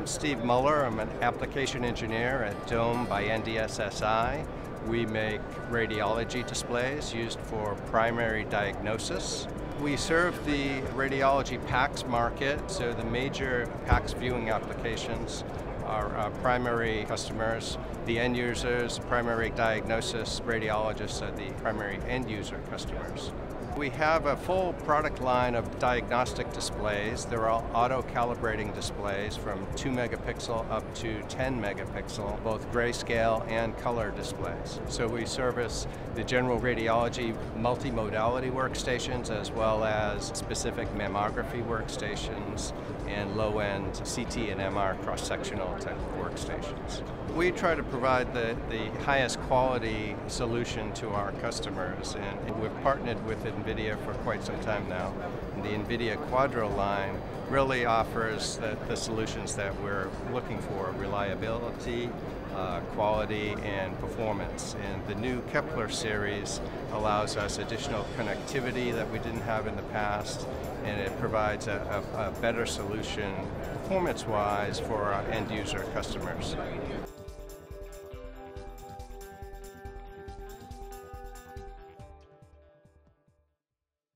I'm Steve Muller. I'm an application engineer at Dome by NDSSI. We make radiology displays used for primary diagnosis. We serve the radiology PACS market, so the major PACS viewing applications are our primary customers. The end users, primary diagnosis radiologists are the primary end user customers. We have a full product line of diagnostic displays. They're all auto-calibrating displays from 2 megapixel up to 10 megapixel, both grayscale and color displays. So we service the general radiology multimodality workstations as well as specific mammography workstations and low-end CT and MR cross-sectional type workstations. We try to provide the, the highest quality solution to our customers and we've partnered with NVIDIA for quite some time now. And the NVIDIA Quadro line really offers the, the solutions that we're looking for, reliability, uh, quality, and performance. And the new Kepler series allows us additional connectivity that we didn't have in the past, and it provides a, a, a better solution performance-wise for our end user customers.